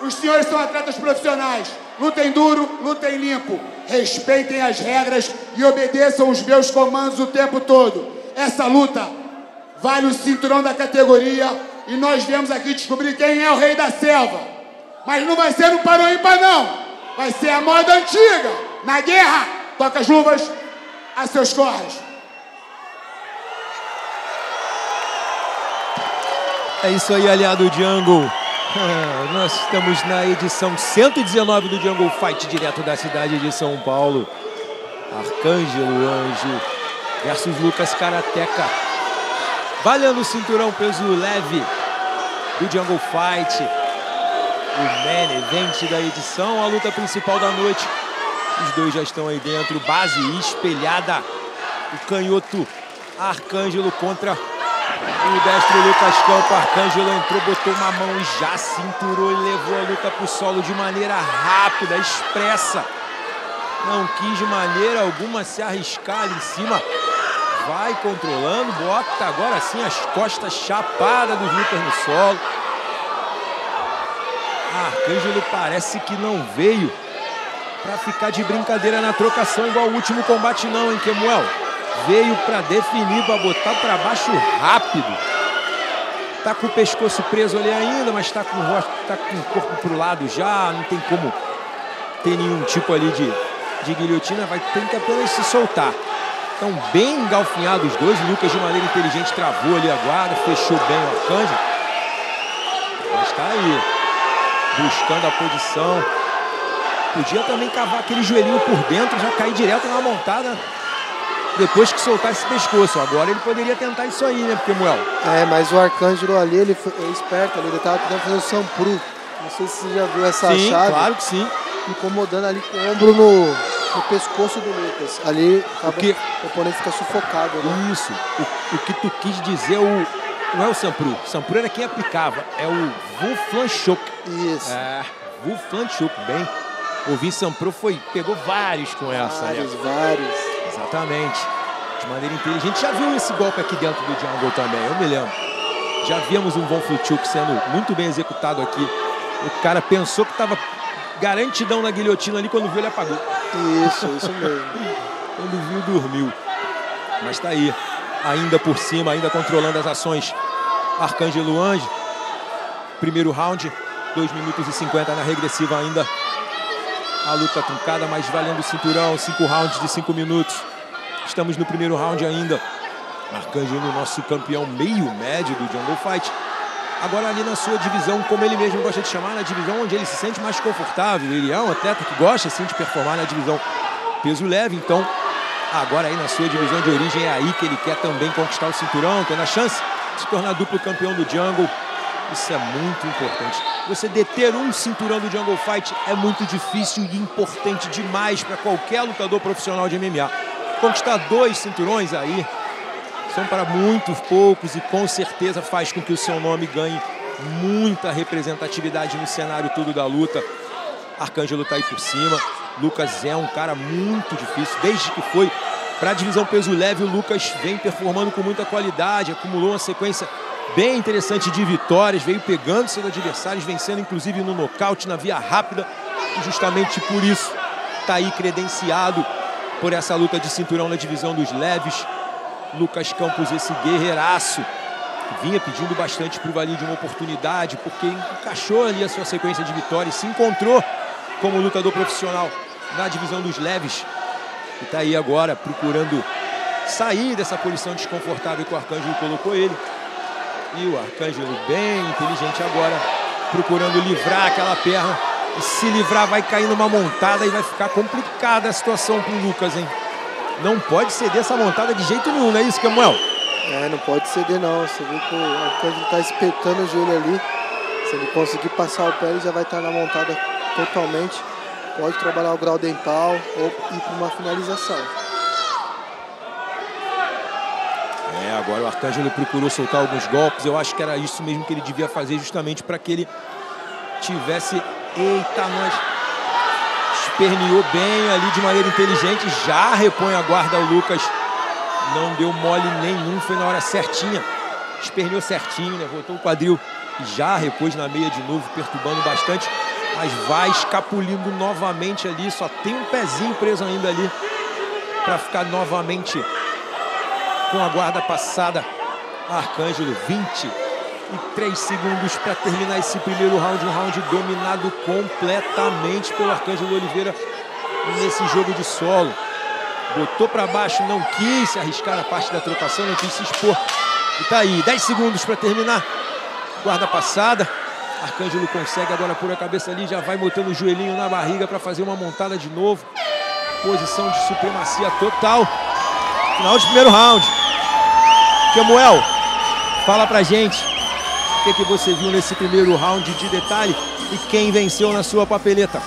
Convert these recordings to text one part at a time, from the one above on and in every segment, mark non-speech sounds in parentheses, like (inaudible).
Os senhores são atletas profissionais. Lutem duro, lutem limpo. Respeitem as regras e obedeçam os meus comandos o tempo todo. Essa luta vale o cinturão da categoria e nós viemos aqui descobrir quem é o rei da selva. Mas não vai ser no Parou Ímpar, não. Vai ser a moda antiga. Na guerra, toca as luvas a seus corres. É isso aí, aliado Jungle. (laughs) Nós estamos na edição 119 do Jungle Fight, direto da cidade de São Paulo. Arcângelo Anjo versus Lucas Karateca. Valendo o cinturão peso leve do Jungle Fight. O main event da edição, a luta principal da noite. Os dois já estão aí dentro, base espelhada. O canhoto Arcângelo contra o destro Lucas Campo, Arcângelo entrou, botou uma mão e já cinturou e levou a luta para o solo de maneira rápida, expressa. Não quis de maneira alguma se arriscar ali em cima. Vai controlando, bota agora sim as costas chapadas dos Lucas no solo. Arcângelo parece que não veio para ficar de brincadeira na trocação igual o último combate não, hein, Kemuel? Veio para definir, para botar para baixo rápido. Tá com o pescoço preso ali ainda, mas tá com o tá com o corpo pro lado já, não tem como ter nenhum tipo ali de, de guilhotina, vai ter que apenas se soltar. Estão bem engalfinhados os dois, Lucas de maneira inteligente travou ali a guarda, fechou bem o arcanjo. Mas tá aí, buscando a posição. Podia também cavar aquele joelhinho por dentro, já cair direto na montada depois que soltar esse pescoço. Agora ele poderia tentar isso aí, né, Moel? É, mas o Arcângelo ali, ele foi é esperto ali, ele tava tentando fazer o Sampru. Não sei se você já viu essa sim, chave. claro que sim. Incomodando ali com o ombro no, no pescoço do Lucas. Ali o, que... o oponente fica sufocado. Né? Isso. O, o, que tu quis dizer, o, não é o Sampru. Sampru era quem aplicava, é o Wuflanchuk. Isso. É, Wuflanchuk, bem. O Vin Sampru foi, pegou vários com essa. Vários, né? vários. Exatamente. De maneira inteligente. Já viu esse golpe aqui dentro do jungle também, eu me lembro. Já vimos um Von Fluchuk sendo muito bem executado aqui. O cara pensou que estava garantidão na guilhotina ali, quando viu ele apagou. Isso, isso mesmo. (laughs) quando viu, dormiu. Mas tá aí, ainda por cima, ainda controlando as ações. Arcângelo Ange. Primeiro round, 2 minutos e 50 na regressiva ainda a luta truncada, mas valendo o cinturão. Cinco rounds de cinco minutos. Estamos no primeiro round ainda. Arcângelo, nosso campeão meio médio do Jungle Fight. Agora ali na sua divisão, como ele mesmo gosta de chamar, na divisão onde ele se sente mais confortável. Ele é um atleta que gosta sim de performar na divisão peso leve, então agora aí na sua divisão de origem é aí que ele quer também conquistar o cinturão, tendo a chance de se tornar duplo campeão do Jungle. Isso é muito importante. Você deter um cinturão do Jungle Fight é muito difícil e importante demais para qualquer lutador profissional de MMA. Conquistar dois cinturões aí são para muitos poucos e com certeza faz com que o seu nome ganhe muita representatividade no cenário todo da luta. Arcângelo está aí por cima. Lucas é um cara muito difícil. Desde que foi para a divisão peso leve, o Lucas vem performando com muita qualidade, acumulou uma sequência bem interessante de vitórias, veio pegando seus adversários, vencendo inclusive no nocaute, na via rápida, e justamente por isso está aí credenciado por essa luta de cinturão na divisão dos leves. Lucas Campos, esse guerreiraço, vinha pedindo bastante para o Valinho de uma oportunidade, porque encaixou ali a sua sequência de vitórias, se encontrou como lutador profissional na divisão dos leves. E está aí agora procurando sair dessa posição desconfortável que o Arcanjo colocou ele. E o Arcângelo bem inteligente agora, procurando livrar aquela perna. E se livrar, vai cair numa montada e vai ficar complicada a situação para o Lucas, hein? Não pode ceder essa montada de jeito nenhum, não é isso, Camuel? É, não pode ceder não. Você viu que o Arcângelo está espetando o joelho ali. Se ele conseguir passar o pé, ele já vai estar tá na montada totalmente. Pode trabalhar o grau dental ou ir para uma finalização. É, agora o Arcângelo procurou soltar alguns golpes. Eu acho que era isso mesmo que ele devia fazer, justamente para que ele tivesse. Eita, nós. Esperneou bem ali de maneira inteligente. Já repõe a guarda o Lucas. Não deu mole nenhum, foi na hora certinha. Esperneou certinho, né? Voltou o quadril já repôs na meia de novo, perturbando bastante, mas vai escapulindo novamente ali, só tem um pezinho preso ainda ali para ficar novamente com a guarda passada. Arcângelo, 23 segundos para terminar esse primeiro round, um round dominado completamente pelo Arcângelo Oliveira nesse jogo de solo. Botou para baixo, não quis se arriscar na parte da trocação, não quis se expor. E tá aí, 10 segundos para terminar. Guarda passada. Arcângelo consegue agora pôr a cabeça ali, já vai botando o joelhinho na barriga para fazer uma montada de novo. Posição de supremacia total. Final de primeiro round. Kemuel, fala pra gente que, que você viu nesse primeiro round de detalhe e quem venceu na sua papeleta.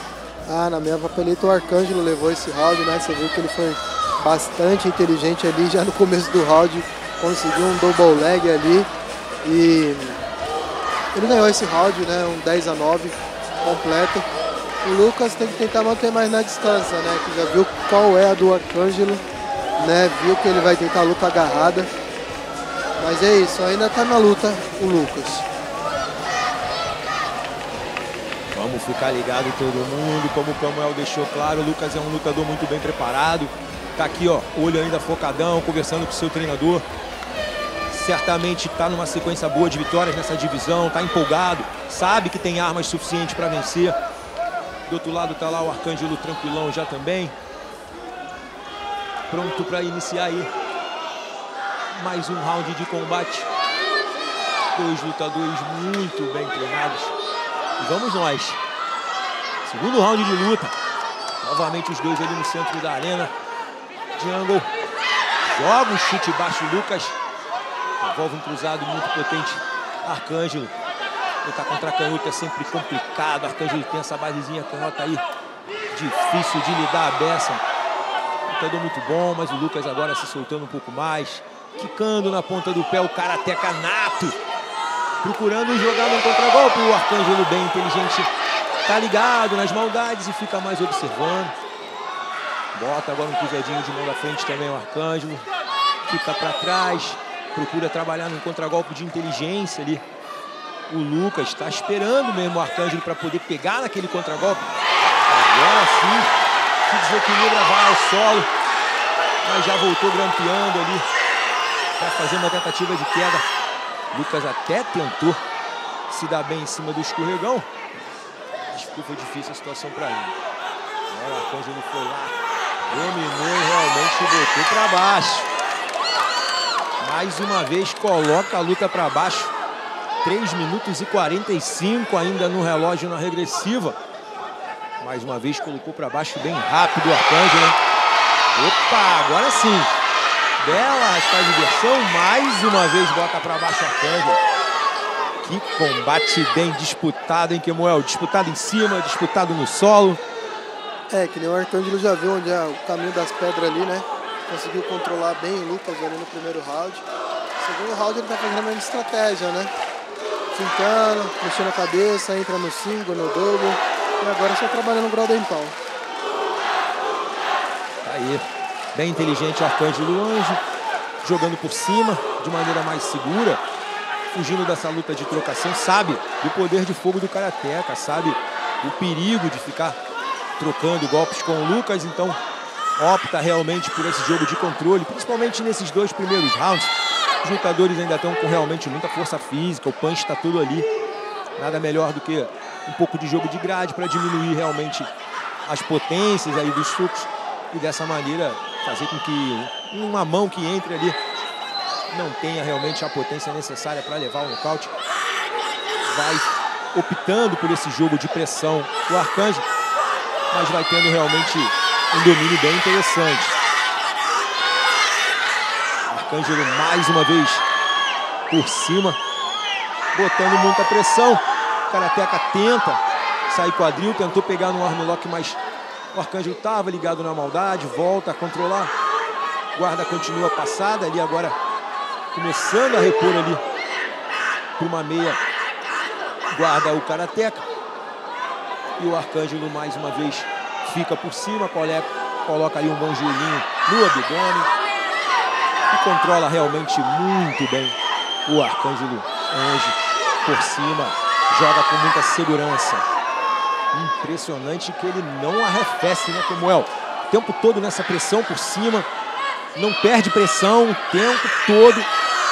Ah, na minha papeleta o Arcângelo levou esse round, né? Você viu que ele foi bastante inteligente ali já no começo do round, conseguiu um double leg ali e ele ganhou esse round, né? Um 10 a 9 completo. O Lucas tem que tentar manter mais na distância, né? Que já viu qual é a do Arcângelo, né? Viu que ele vai tentar a luta agarrada. Mas é isso, ainda tá na luta o Lucas. Vamos ficar ligado todo mundo, como o Camuel deixou claro, o Lucas é um lutador muito bem preparado. Tá aqui, ó, olho ainda focadão, conversando com o seu treinador. Certamente está numa sequência boa de vitórias nessa divisão, tá empolgado, sabe que tem armas suficientes para vencer. Do outro lado tá lá o Arcângelo tranquilão já também. Pronto para iniciar aí mais um round de combate. Dois lutadores muito bem treinados. E vamos nós. Segundo round de luta. Novamente os dois ali no centro da arena. Jungle. Joga um chute baixo Lucas. Devolve um cruzado muito potente. Arcângelo. Lutar contra a canhota é sempre complicado. Arcângelo tem essa basezinha canhota aí. Difícil de lidar a beça. Lutador muito bom, mas o Lucas agora se soltando um pouco mais. Quicando na ponta do pé o Karateca nato procurando jogar no contragolpe. O Arcângelo bem inteligente tá ligado nas maldades e fica mais observando. Bota agora um cruzadinho de mão da frente também o Arcângelo. Fica para trás, procura trabalhar no contragolpe de inteligência ali. O Lucas está esperando mesmo o Arcângelo para poder pegar naquele contragolpe. Agora sim, se desequilibra, vai ao solo. Mas já voltou grampeando ali para fazer uma tentativa de queda. Lucas até tentou se dar bem em cima do escorregão. Mas foi difícil a situação para ele. O Arcângelo foi lá, dominou e realmente botou para baixo. Mais uma vez coloca a luta para baixo. 3 minutos e 45 ainda no relógio na regressiva. Mais uma vez colocou para baixo bem rápido o Arcângelo. Opa, agora sim. Bela raspa diversão, mais uma vez bota para baixo a Arcângelo. Que combate bem disputado, hein, Kemuel? Disputado em cima, disputado no solo. É, que nem o Arcângelo já viu onde é o caminho das pedras ali, né? Conseguiu controlar bem o Lucas ali no primeiro round. No segundo round ele tá fazendo a mesma estratégia, né? Fintando, mexendo a cabeça, entra no single, no double. E agora só trabalhando no grau pau. Tá aí. Bem inteligente o Arcângelo Anjo, jogando por cima, de maneira mais segura, fugindo dessa luta de trocação, sabe do poder de fogo do Karateka, sabe o perigo de ficar trocando golpes com o Lucas, então opta realmente por esse jogo de controle, principalmente nesses dois primeiros rounds. Os lutadores ainda estão com realmente muita força física, o punch está tudo ali. Nada melhor do que um pouco de jogo de grade para diminuir realmente as potências aí dos sucos e dessa maneira fazer com que uma mão que entre ali não tenha realmente a potência necessária para levar o nocaute. Vai optando por esse jogo de pressão do Arcanjo, mas vai tendo realmente um domínio bem interessante. Arcângelo mais uma vez por cima, botando muita pressão. Karateka tenta sair quadril, tentou pegar no armlock, mas o Arcanjo estava ligado na maldade, volta a controlar. Guarda continua passada ali agora, começando a repor ali para uma meia. Guarda o Karateka. E o Arcângelo mais uma vez fica por cima, coloca, coloca ali um bom joelhinho no abdômen. E controla realmente muito bem o Arcângelo Anjo. por cima, joga com muita segurança. Impressionante que ele não arrefece, né, Samuel? O tempo todo nessa pressão por cima, não perde pressão o tempo todo,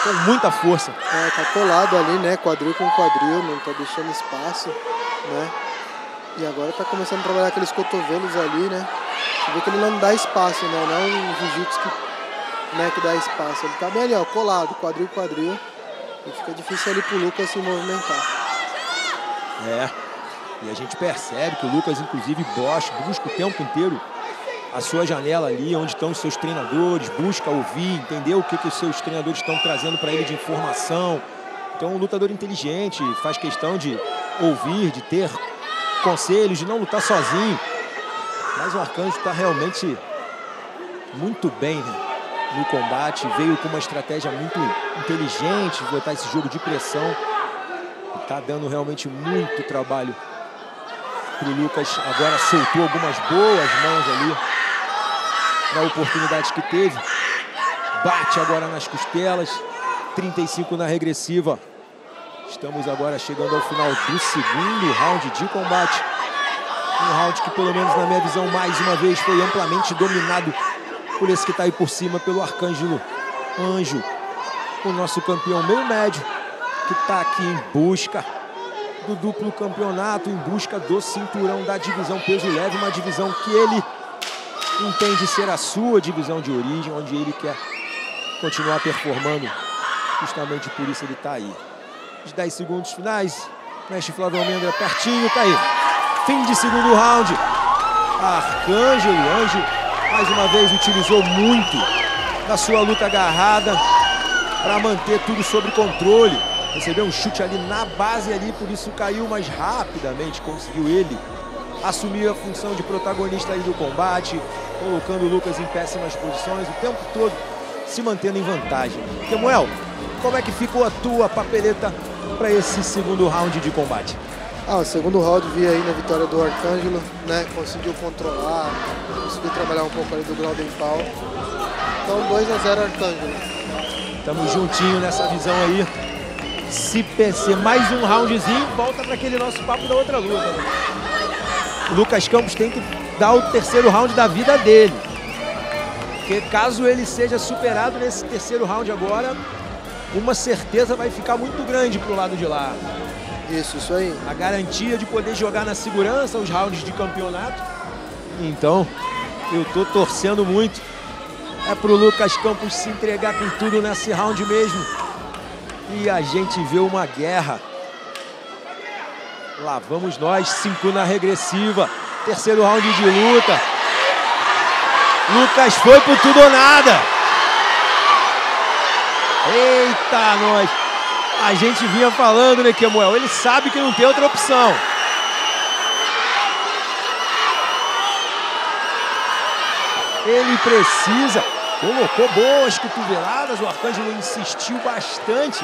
com muita força. É, tá colado ali, né, quadril com quadril, não tá deixando espaço, né? E agora tá começando a trabalhar aqueles cotovelos ali, né? Você vê que ele não dá espaço, né? Não um jiu-jitsu que, né, que dá espaço. Ele tá bem ali, ó, colado, quadril, quadril. E fica difícil ali pro Lucas se movimentar. É. E a gente percebe que o Lucas, inclusive, busca, busca o tempo inteiro a sua janela ali, onde estão os seus treinadores, busca ouvir, entender o que, que os seus treinadores estão trazendo para ele de informação. Então, um lutador inteligente faz questão de ouvir, de ter conselhos, de não lutar sozinho. Mas o Arcanjo está realmente muito bem né, no combate, veio com uma estratégia muito inteligente, botar esse jogo de pressão. Está dando realmente muito trabalho para o Lucas. Agora soltou algumas boas mãos ali na oportunidade que teve. Bate agora nas costelas. 35 na regressiva. Estamos agora chegando ao final do segundo round de combate. Um round que, pelo menos na minha visão, mais uma vez foi amplamente dominado por esse que está aí por cima, pelo Arcângelo Anjo, o nosso campeão meio médio, que está aqui em busca do duplo campeonato, em busca do cinturão da divisão peso leve, uma divisão que ele entende ser a sua divisão de origem, onde ele quer continuar performando. Justamente por isso ele está aí. Os 10 segundos finais, Mestre Flávio Almendra pertinho, tá aí. Fim de segundo round. Arcângelo Anjo, mais uma vez, utilizou muito da sua luta agarrada para manter tudo sob controle. Recebeu um chute ali na base ali, por isso caiu mais rapidamente, conseguiu ele assumir a função de protagonista aí do combate, colocando o Lucas em péssimas posições, o tempo todo se mantendo em vantagem. Samuel, como é que ficou a tua papeleta para esse segundo round de combate? Ah, o segundo round vi aí na vitória do Arcângelo, né? Conseguiu controlar, conseguiu trabalhar um pouco ali do Golden Pau. Então 2 a 0 Arcângelo. Tamo juntinho nessa visão aí. Se PC mais um roundzinho, volta para aquele nosso papo da outra luta. O Lucas Campos tem que dar o terceiro round da vida dele. Porque caso ele seja superado nesse terceiro round agora, uma certeza vai ficar muito grande pro lado de lá. Isso, isso aí. A garantia de poder jogar na segurança os rounds de campeonato. Então, eu tô torcendo muito. É pro Lucas Campos se entregar com tudo nesse round mesmo. E a gente vê uma guerra. Lá vamos nós, cinco na regressiva. Terceiro round de luta. Lucas foi por tudo ou nada. Eita, nós. A gente vinha falando, né, Kemuel? Ele sabe que não tem outra opção. Ele precisa. Colocou boas cotoveladas. O Arcângelo insistiu bastante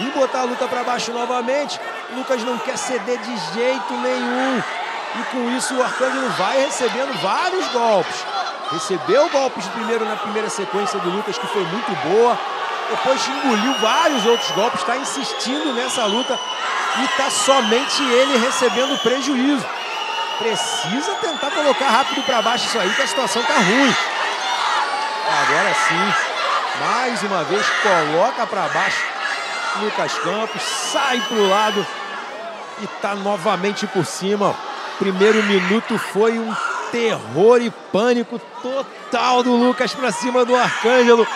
em botar a luta para baixo novamente. Lucas não quer ceder de jeito nenhum. E com isso o Arcângelo vai recebendo vários golpes. Recebeu golpes primeiro na primeira sequência do Lucas, que foi muito boa. Depois engoliu vários outros golpes, está insistindo nessa luta e está somente ele recebendo prejuízo. Precisa tentar colocar rápido para baixo isso aí, que a situação está ruim. Agora sim, mais uma vez coloca para baixo Lucas Campos, sai para o lado e está novamente por cima. Primeiro minuto foi um terror e pânico total do Lucas para cima do Arcângelo.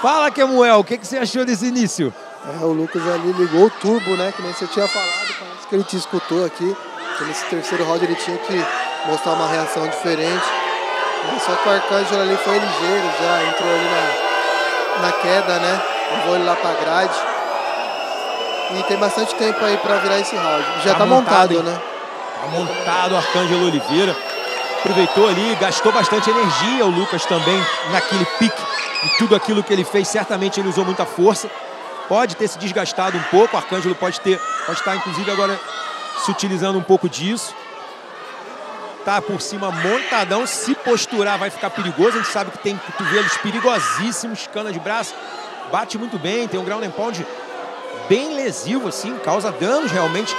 Fala, Kemuel, o que, que você achou desse início? É, o Lucas ali ligou o turbo, né? Que nem você tinha falado, parece que ele te escutou aqui. Que nesse terceiro round ele tinha que mostrar uma reação diferente. Só que o Arcângelo ali foi ligeiro, já entrou ali na, na queda, né? Levou ele lá pra grade. E tem bastante tempo aí pra virar esse round. Já tá, tá montado, montado né? Tá montado o Arcângelo Oliveira. Aproveitou ali, gastou bastante energia o Lucas também naquele pique. E tudo aquilo que ele fez, certamente ele usou muita força. Pode ter se desgastado um pouco, o Arcângelo pode ter, pode estar inclusive agora se utilizando um pouco disso. Tá por cima montadão, se posturar vai ficar perigoso. A gente sabe que tem cotovelos perigosíssimos, cana de braço. Bate muito bem, tem um ground and pound bem lesivo, assim, causa danos realmente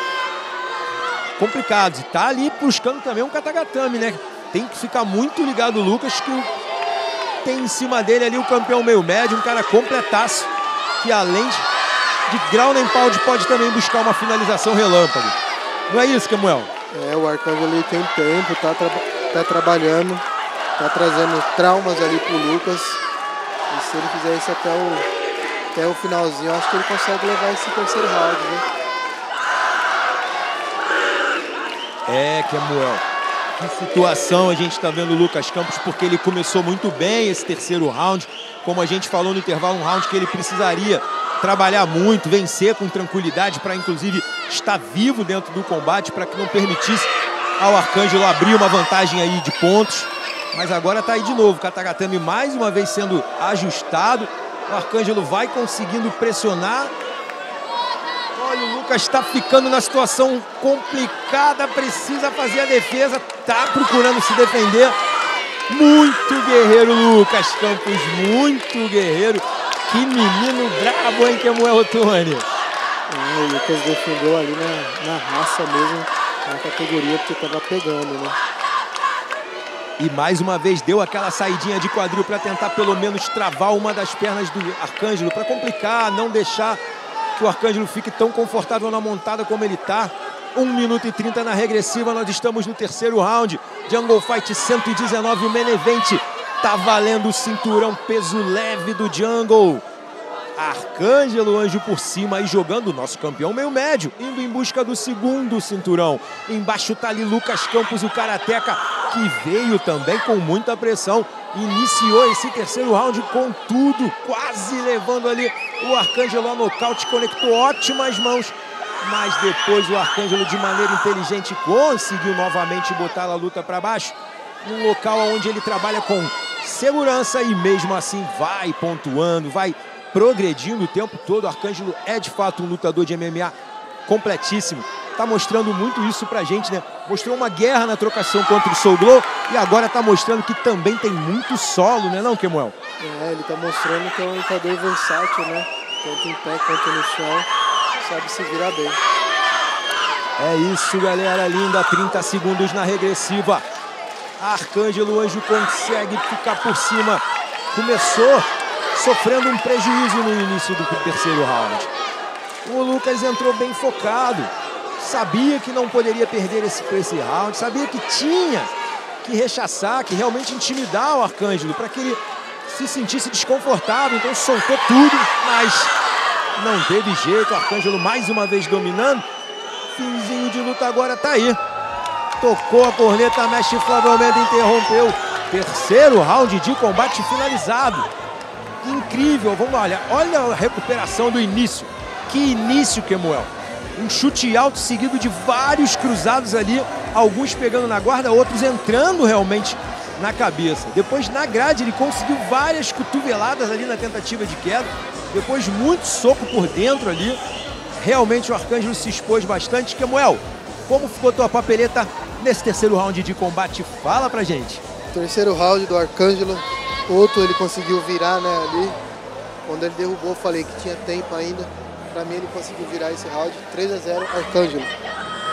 complicados. E tá ali buscando também um katagatame, né? Tem que ficar muito ligado o Lucas, que tem em cima dele ali o campeão meio médio, um cara completaço, que além de, ground and pound pode também buscar uma finalização relâmpago. Não é isso, Samuel? É, o Arcanjo ali tem tempo, tá, tra tá trabalhando, tá trazendo traumas ali pro Lucas. E se ele fizer isso até o, até o finalzinho, acho que ele consegue levar esse terceiro round, né? É, Kemuel. Que situação a gente está vendo o Lucas Campos, porque ele começou muito bem esse terceiro round. Como a gente falou no intervalo, um round que ele precisaria trabalhar muito, vencer com tranquilidade para inclusive estar vivo dentro do combate, para que não permitisse ao Arcângelo abrir uma vantagem aí de pontos. Mas agora está aí de novo, Katagatame mais uma vez sendo ajustado. O Arcângelo vai conseguindo pressionar. Olha, o Lucas está ficando na situação complicada, precisa fazer a defesa, está procurando se defender. Muito guerreiro, Lucas Campos, muito guerreiro. Que menino brabo, hein, que é Moel Tony. É, o Lucas defendeu ali na, na raça mesmo, na categoria, porque estava pegando, né? E mais uma vez deu aquela saidinha de quadril para tentar pelo menos travar uma das pernas do Arcângelo, para complicar, não deixar que o Arcângelo fique tão confortável na montada como ele está. 1 minuto e 30 na regressiva, nós estamos no terceiro round. Jungle Fight 119, o Menevente Tá valendo o cinturão peso leve do Jungle. Arcângelo Anjo por cima aí jogando o nosso campeão meio médio, indo em busca do segundo cinturão. Embaixo tá ali Lucas Campos, o Karateca, que veio também com muita pressão. Iniciou esse terceiro round com tudo, quase levando ali o Arcângelo a nocaute, conectou ótimas mãos. Mas depois o Arcângelo, de maneira inteligente, conseguiu novamente botar a luta para baixo. Num local onde ele trabalha com segurança e mesmo assim vai pontuando, vai progredindo o tempo todo. Arcângelo é de fato um lutador de MMA completíssimo. Tá mostrando muito isso pra gente, né? Mostrou uma guerra na trocação contra o Soul Glow e agora tá mostrando que também tem muito solo, né não, Kemuel? É, ele tá mostrando que é um lutador versátil, né? Tanto em pé quanto no chão, sabe se virar bem. É isso, galera linda. 30 segundos na regressiva. Arcângelo Anjo consegue ficar por cima. Começou sofrendo um prejuízo no início do terceiro round. O Lucas entrou bem focado. Sabia que não poderia perder esse, esse round. Sabia que tinha que rechaçar, que realmente intimidar o Arcângelo para que ele se sentisse desconfortável. Então soltou tudo, mas não teve jeito. O Arcângelo mais uma vez dominando. Finzinho de luta agora tá aí. Tocou a corneta, mexe Flávio Almeida interrompeu. Terceiro round de combate finalizado. Incrível, vamos olha, olha a recuperação do início. Que início, Kemuel. Um chute alto seguido de vários cruzados ali, alguns pegando na guarda, outros entrando realmente na cabeça. Depois na grade ele conseguiu várias cotoveladas ali na tentativa de queda. Depois muito soco por dentro ali. Realmente o Arcângelo se expôs bastante. Kemuel, como ficou tua papeleta nesse terceiro round de combate? Fala pra gente. Terceiro round do Arcângelo. Outro ele conseguiu virar né, ali. Quando ele derrubou, falei que tinha tempo ainda. Pra mim, ele conseguiu virar esse round. 3 a 0 Arcângelo.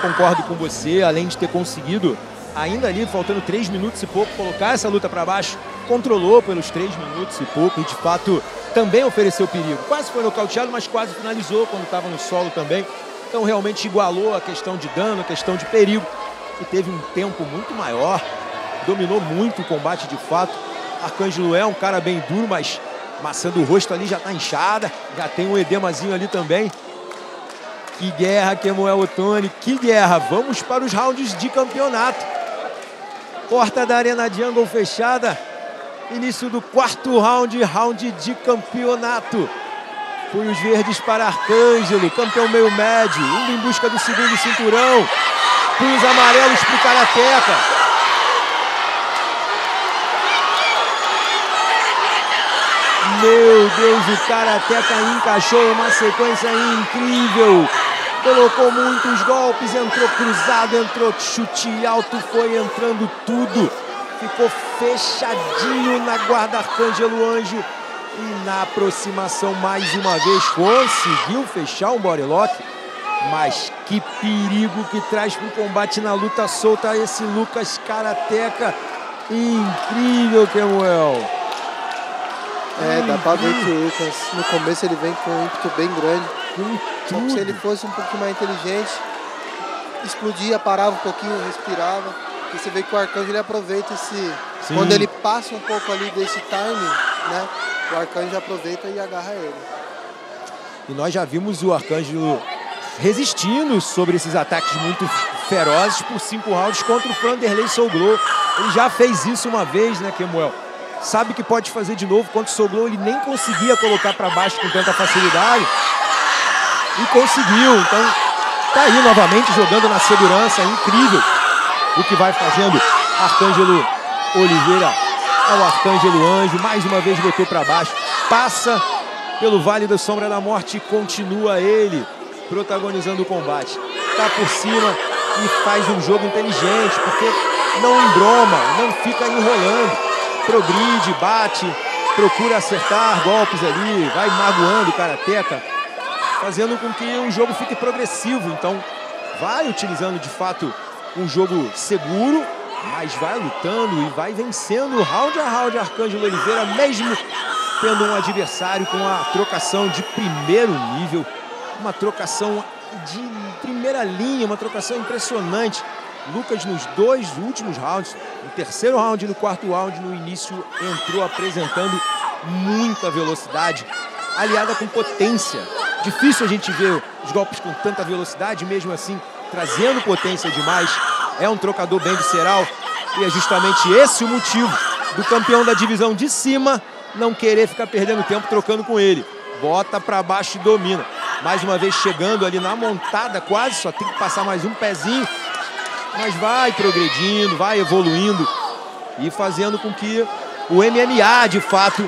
Concordo com você, além de ter conseguido, ainda ali, faltando 3 minutos e pouco, colocar essa luta para baixo, controlou pelos 3 minutos e pouco e de fato também ofereceu perigo. Quase foi nocauteado, mas quase finalizou quando estava no solo também. Então realmente igualou a questão de dano, a questão de perigo e teve um tempo muito maior, dominou muito o combate de fato. Arcângelo é um cara bem duro, mas maçã do rosto ali já está inchada, já tem um edemazinho ali também. Que guerra, Kemuel Otoni, que guerra! Vamos para os rounds de campeonato. Porta da Arena Jungle fechada. Início do quarto round, round de campeonato. Punhos verdes para Arcângelo, campeão meio médio, indo em busca do segundo cinturão punhos amarelos para o Karateca. Meu Deus, o Karateca encaixou uma sequência incrível. Colocou muitos golpes, entrou cruzado, entrou chute alto, foi entrando tudo. Ficou fechadinho na guarda Arcângelo Anjo. E na aproximação, mais uma vez, conseguiu fechar um bodylock. Mas que perigo que traz para o combate na luta solta esse Lucas Karateca. Incrível, Kemuel. É, dá pra ver que o Lucas, no começo ele vem com um ímpeto bem grande. Que se ele fosse um pouquinho mais inteligente, explodia, parava um pouquinho, respirava. E você vê que o Arcanjo ele aproveita esse. Sim. Quando ele passa um pouco ali desse time, né? O Arcanjo aproveita e agarra ele. E nós já vimos o Arcanjo resistindo sobre esses ataques muito ferozes por cinco rounds contra o Vanderlei Soulglow. Ele já fez isso uma vez, né, Kemuel? Sabe que pode fazer de novo. Contra o Soulglow ele nem conseguia colocar para baixo com tanta facilidade. E conseguiu. Então, tá aí novamente jogando na segurança. Incrível o que vai fazendo Arcângelo Oliveira ao Arcângelo Anjo. Mais uma vez botou para baixo. Passa pelo Vale da Sombra da Morte continua ele protagonizando o combate. Está por cima e faz um jogo inteligente, porque não embroma, não fica enrolando. Progride, bate, procura acertar golpes ali, vai magoando o karateca, fazendo com que o jogo fique progressivo. Então, vai utilizando de fato um jogo seguro, mas vai lutando e vai vencendo round a round Arcângelo Oliveira, mesmo tendo um adversário com a trocação de primeiro nível uma trocação de primeira linha, uma trocação impressionante. Lucas nos dois últimos rounds, no terceiro round e no quarto round, no início entrou apresentando muita velocidade, aliada com potência. Difícil a gente ver os golpes com tanta velocidade, mesmo assim trazendo potência demais. É um trocador bem visceral e é justamente esse o motivo do campeão da divisão de cima não querer ficar perdendo tempo trocando com ele. Bota para baixo e domina. Mais uma vez chegando ali na montada quase, só tem que passar mais um pezinho. Mas vai progredindo, vai evoluindo e fazendo com que o MMA de fato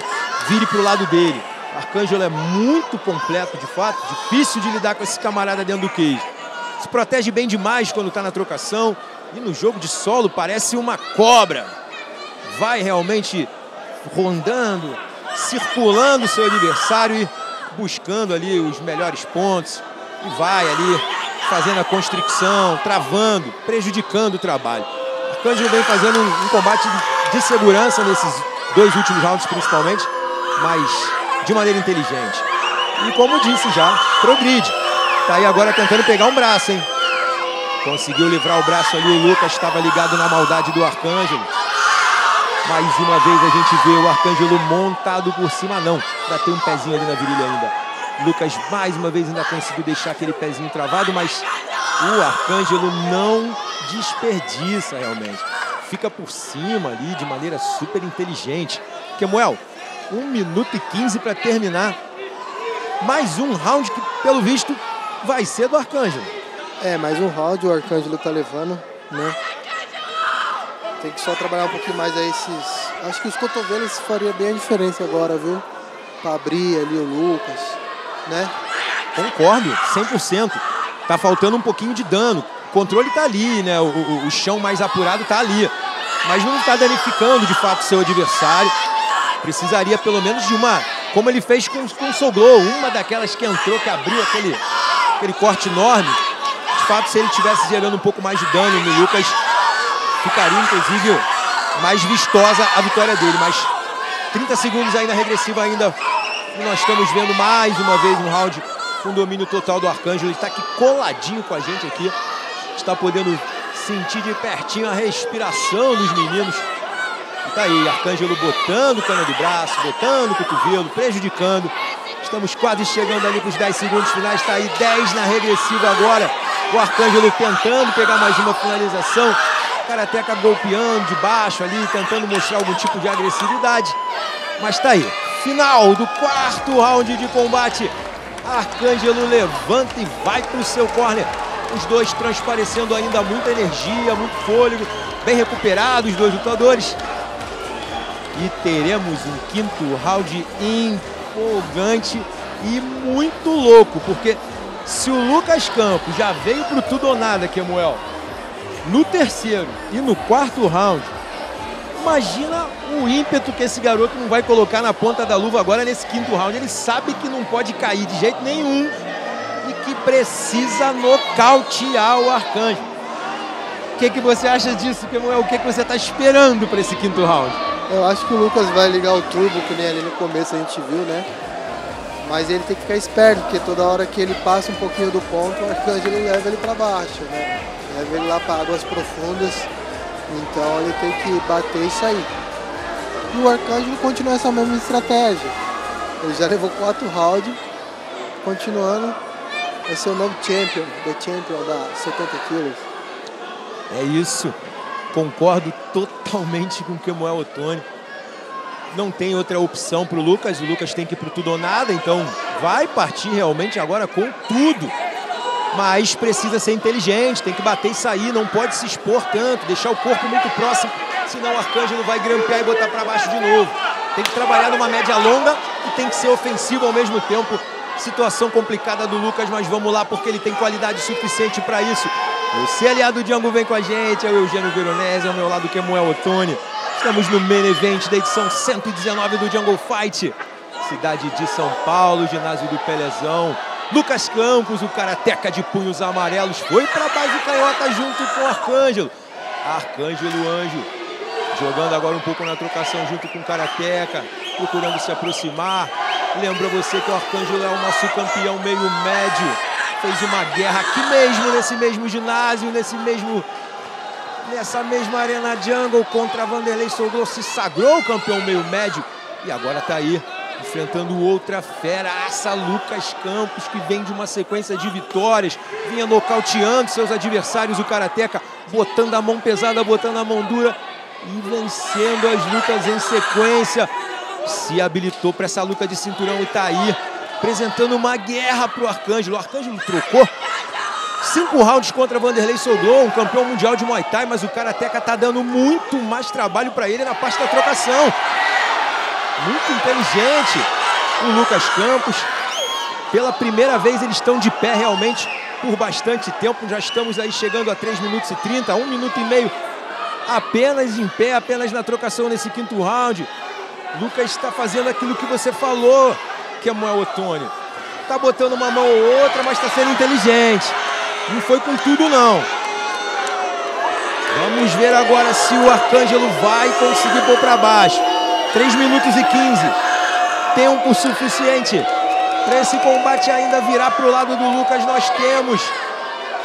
vire para o lado dele. Arcângelo é muito completo de fato, difícil de lidar com esse camarada dentro do queijo. Se protege bem demais quando está na trocação e no jogo de solo parece uma cobra. Vai realmente rondando, circulando seu adversário e buscando ali os melhores pontos e vai ali fazendo a constricção, travando, prejudicando o trabalho. Arcângelo vem fazendo um, um combate de, segurança nesses dois últimos rounds principalmente, mas de maneira inteligente. E como disse já, progride. Tá aí agora tentando pegar um braço, hein? Conseguiu livrar o braço ali, o Lucas estava ligado na maldade do Arcângelo. Mais uma vez a gente vê o Arcângelo montado por cima, não. Ainda tem um pezinho ali na virilha ainda. Lucas mais uma vez ainda conseguiu deixar aquele pezinho travado, mas o Arcângelo não desperdiça realmente. Fica por cima ali de maneira super inteligente. Kemuel, 1 minuto e 15 para terminar. Mais um round que, pelo visto, vai ser do Arcângelo. É, mais um round o Arcângelo tá levando, né? Tem que só trabalhar um pouquinho mais aí esses. Acho que os cotovelos faria bem a diferença agora, viu? Pra abrir ali o Lucas, né? Concordo, 100%. Tá faltando um pouquinho de dano. O controle tá ali, né? O, o, o chão mais apurado tá ali. Mas não tá danificando de fato seu adversário. Precisaria pelo menos de uma. Como ele fez com, com o Soglou, uma daquelas que entrou, que abriu aquele, aquele corte enorme. De fato, se ele tivesse gerando um pouco mais de dano no Lucas, ficaria inclusive mais vistosa a vitória dele. Mas 30 segundos aí na regressiva ainda. E nós estamos vendo mais uma vez um round com domínio total do Arcângelo. Ele está aqui coladinho com a gente aqui. Está podendo sentir de pertinho a respiração dos meninos. E tá aí, Arcângelo botando cana de braço, botando cotovelo, prejudicando. Estamos quase chegando ali para os 10 segundos finais. Está aí 10 na regressiva agora. O Arcângelo tentando pegar mais uma finalização. Karateca golpeando de baixo ali, tentando mostrar algum tipo de agressividade. Mas tá aí. Final do quarto round de combate. Arcângelo levanta e vai para o seu corner. Os dois transparecendo ainda muita energia, muito fôlego, bem recuperados, os dois lutadores. E teremos um quinto round empolgante e muito louco, porque se o Lucas Campos já veio pro tudo ou nada, Kemuel, no terceiro e no quarto round, Imagina o ímpeto que esse garoto não vai colocar na ponta da luva agora nesse quinto round. Ele sabe que não pode cair de jeito nenhum e que precisa nocautear o Arcanjo. O que, que você acha disso? O que, que você está esperando para esse quinto round? Eu acho que o Lucas vai ligar o turbo, que nem ali no começo a gente viu, né? Mas ele tem que ficar esperto, porque toda hora que ele passa um pouquinho do ponto, o Arcângelo leva ele para baixo, né? Leva ele lá para águas profundas. Então ele tem que bater e sair. E o Arcângelo continua essa mesma estratégia. Ele já levou quatro rounds, continuando. Vai ser o novo champion, the champion da 70 quilos. É isso. Concordo totalmente com o Kemuel Otoni não tem outra opção para o Lucas. O Lucas tem que ir para tudo ou nada, então vai partir realmente agora com tudo. Mas precisa ser inteligente, tem que bater e sair, não pode se expor tanto, deixar o corpo muito próximo, senão o Arcângelo vai grampear e botar para baixo de novo. Tem que trabalhar numa média longa e tem que ser ofensivo ao mesmo tempo. Situação complicada do Lucas, mas vamos lá porque ele tem qualidade suficiente para isso. Você, aliado Django, vem com a gente. É o Eugênio Veronese, ao meu lado, que Moel Otoni. Estamos no main event da edição 119 do Jungle Fight. Cidade de São Paulo, ginásio do Pelezão. Lucas Campos, o karateca de punhos amarelos, foi para a base canhota junto com o Arcângelo. Arcângelo Anjo jogando agora um pouco na trocação junto com o karateca, procurando se aproximar. Lembra você que o Arcângelo é o nosso campeão meio médio. Fez uma guerra aqui mesmo, nesse mesmo ginásio, nesse mesmo nessa mesma Arena Jungle contra Vanderlei Soldou, se sagrou campeão meio médio e agora está aí enfrentando outra fera, essa Lucas Campos, que vem de uma sequência de vitórias, vinha nocauteando seus adversários, o Karateka, botando a mão pesada, botando a mão dura e vencendo as lutas em sequência. Se habilitou para essa luta de cinturão e está aí, apresentando uma guerra para o Arcângelo. O Arcângelo trocou Cinco rounds contra Vanderlei Soldou, um campeão mundial de Muay Thai, mas o Karateka tá dando muito mais trabalho para ele na parte da trocação. Muito inteligente o Lucas Campos. Pela primeira vez eles estão de pé realmente por bastante tempo. Já estamos aí chegando a 3 minutos e 30, 1 minuto e meio apenas em pé, apenas na trocação nesse quinto round. Lucas está fazendo aquilo que você falou, que é Moel Otônio. Está botando uma mão ou outra, mas está sendo inteligente. Não foi com tudo, não. Vamos ver agora se o Arcângelo vai conseguir pôr para baixo. 3 minutos e 15. Tempo suficiente para esse combate ainda virar para o lado do Lucas. Nós temos.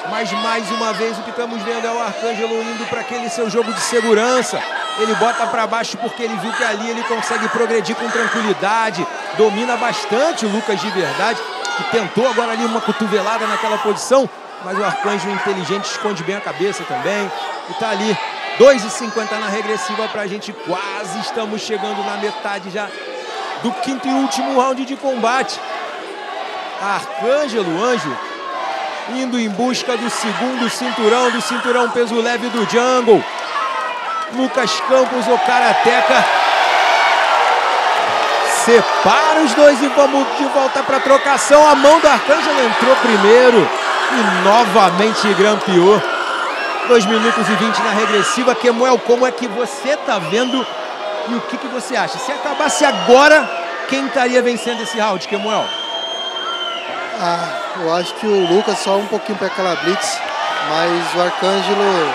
Mas mais uma vez o que estamos vendo é o Arcângelo indo para aquele seu jogo de segurança. Ele bota para baixo porque ele viu que ali ele consegue progredir com tranquilidade. Domina bastante o Lucas de verdade, que tentou agora ali uma cotovelada naquela posição mas o Arcanjo inteligente esconde bem a cabeça também. E tá ali, 2,50 na regressiva pra gente. Quase estamos chegando na metade já do quinto e último round de combate. Arcângelo Anjo indo em busca do segundo cinturão, do cinturão peso leve do Jungle. Lucas Campos, o Karateka. Separa os dois e vamos de volta para trocação. A mão do Arcângelo entrou primeiro. E novamente grampeou. 2 minutos e 20 na regressiva. Kemuel, como é que você está vendo e o que, que você acha? Se acabasse agora, quem estaria vencendo esse round, Kemuel? Ah, eu acho que o Lucas só um pouquinho para aquela blitz, mas o Arcângelo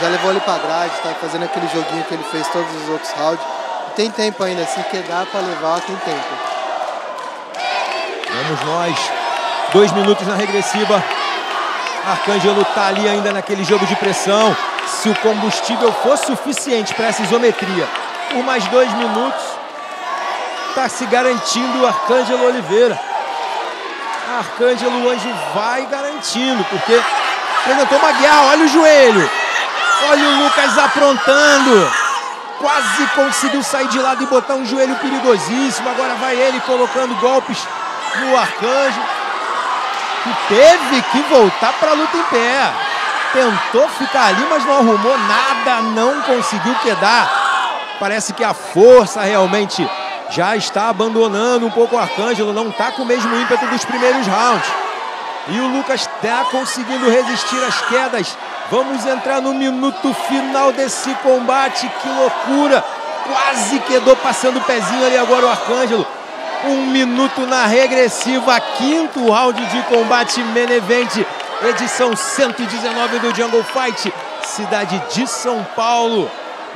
já levou ele para grade, está fazendo aquele joguinho que ele fez todos os outros rounds. Tem tempo ainda, se quedar para levar, tem tempo. Vamos nós. Dois minutos na regressiva. Arcângelo está ali ainda naquele jogo de pressão. Se o combustível for suficiente para essa isometria por mais dois minutos, está se garantindo o Arcângelo Oliveira. Arcângelo Anjo vai garantindo, porque apresentou uma guerra. Olha o joelho. Olha o Lucas aprontando. Quase conseguiu sair de lado e botar um joelho perigosíssimo. Agora vai ele colocando golpes no Arcanjo que teve que voltar para a luta em pé. Tentou ficar ali, mas não arrumou nada, não conseguiu quedar. Parece que a força realmente já está abandonando um pouco o Arcângelo, não está com o mesmo ímpeto dos primeiros rounds. E o Lucas está conseguindo resistir às quedas. Vamos entrar no minuto final desse combate. Que loucura! Quase quedou passando o pezinho ali agora o Arcângelo. Um minuto na regressiva, quinto round de combate Menevente, edição 119 do Jungle Fight, cidade de São Paulo,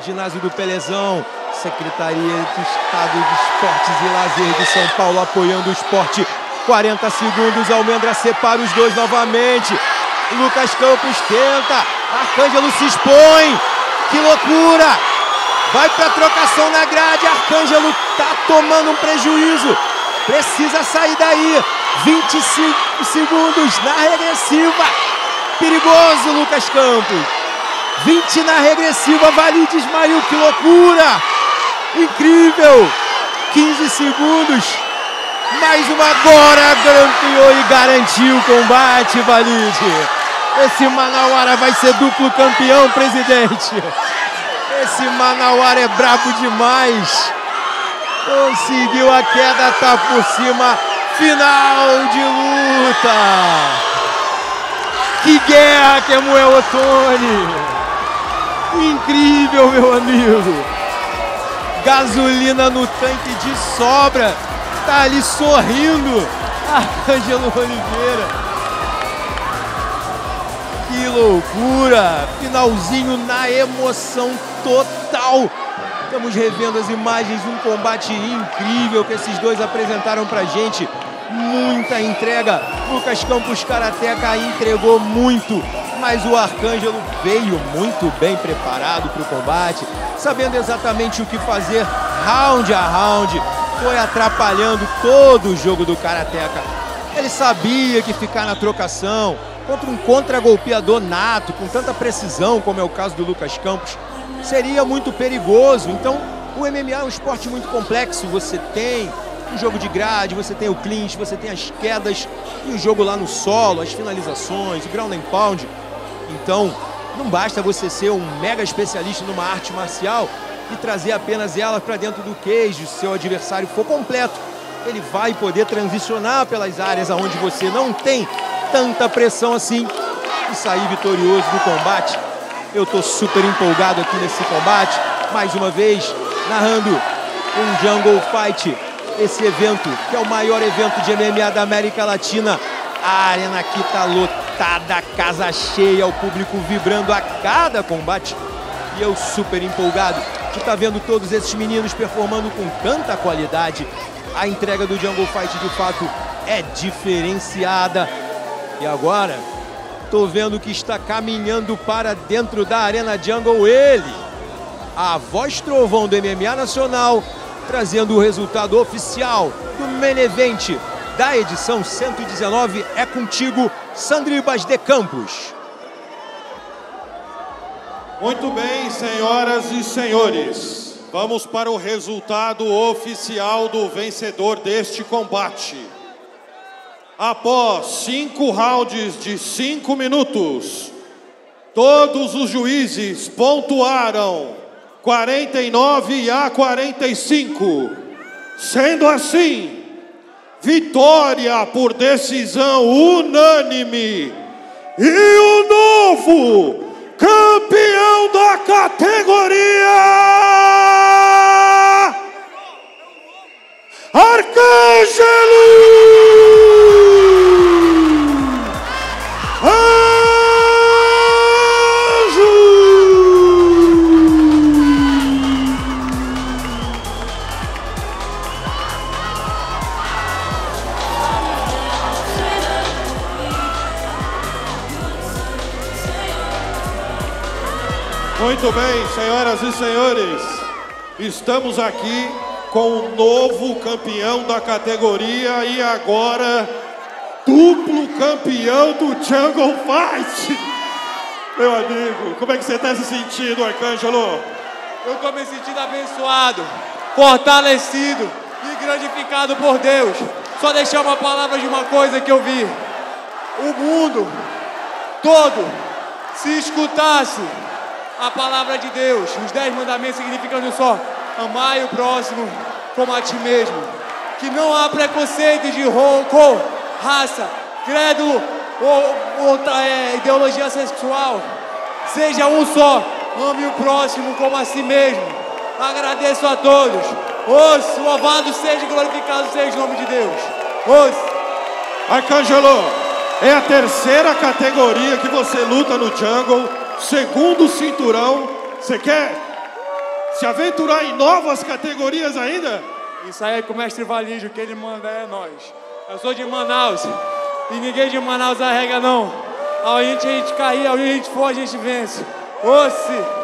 ginásio do Pelezão, Secretaria de Estado de Esportes e Lazer de São Paulo apoiando o esporte. 40 segundos, Almendra separa os dois novamente. Lucas Campos tenta, Arcângelo se expõe. Que loucura! Vai para trocação na grade, Arcângelo tá tomando um prejuízo. Precisa sair daí. 25 segundos na regressiva. Perigoso, Lucas Campos. 20 na regressiva, Vali desmaiou, que loucura! Incrível! 15 segundos. Mais uma agora, grampeou e garantiu o combate, Valide. Esse Manauara vai ser duplo campeão, presidente. Esse Manauara é brabo demais. Conseguiu a queda, tá por cima. Final de luta. Que guerra que é Moel Otoni. Incrível, meu amigo. Gasolina no tanque de sobra. Tá ali sorrindo. (laughs) Arcângelo Oliveira. Que loucura! Finalzinho na emoção total. Estamos revendo as imagens de um combate incrível que esses dois apresentaram pra gente. Muita entrega. Lucas Campos Karateca entregou muito, mas o Arcângelo veio muito bem preparado para o combate, sabendo exatamente o que fazer round a round. Foi atrapalhando todo o jogo do Karateca. Ele sabia que ficar na trocação, contra um contra-golpeador nato, com tanta precisão, como é o caso do Lucas Campos, seria muito perigoso. Então, o MMA é um esporte muito complexo. Você tem o jogo de grade, você tem o clinch, você tem as quedas e o jogo lá no solo, as finalizações, o ground and pound. Então, não basta você ser um mega especialista numa arte marcial e trazer apenas ela para dentro do queijo, se seu adversário for completo. Ele vai poder transicionar pelas áreas aonde você não tem tanta pressão assim e sair vitorioso no combate. Eu estou super empolgado aqui nesse combate, mais uma vez narrando um Jungle Fight, esse evento que é o maior evento de MMA da América Latina. A arena aqui está lotada, casa cheia, o público vibrando a cada combate. E eu super empolgado de estar tá vendo todos esses meninos performando com tanta qualidade. A entrega do Jungle Fight de fato é diferenciada. E agora, tô vendo que está caminhando para dentro da Arena Jungle ele, a voz trovão do MMA Nacional, trazendo o resultado oficial do main event da edição 119. É contigo, Sandribas de Campos. Muito bem, senhoras e senhores. Vamos para o resultado oficial do vencedor deste combate. Após cinco rounds de cinco minutos, todos os juízes pontuaram 49 a 45. Sendo assim, vitória por decisão unânime. E o novo campeão da categoria Arcângelo! Muito bem, senhoras e senhores, estamos aqui com o novo campeão da categoria e agora duplo campeão do Jungle Fight. Meu amigo, como é que você está se sentindo, Arcângelo? Eu estou me sentindo abençoado, fortalecido e gratificado por Deus. Só deixar uma palavra de uma coisa que eu vi. O mundo todo, se escutasse a palavra de Deus, os dez mandamentos significando só amar o próximo como a ti mesmo. Que não há preconceito de cor, raça, crédulo ou, é, ideologia sexual. Seja um só. Ame o próximo como a si mesmo. Agradeço a todos. Os, louvado seja glorificado seja o nome de Deus. Os. Arcângelo, é a terceira categoria que você luta no jungle, segundo cinturão. Você quer se aventurar em novas categorias ainda? Isso aí é com o mestre Valígio, que ele manda é nós. Eu sou de Manaus e ninguém de Manaus arrega não. Aonde a gente cair, aonde a gente for, a gente vence. Osse!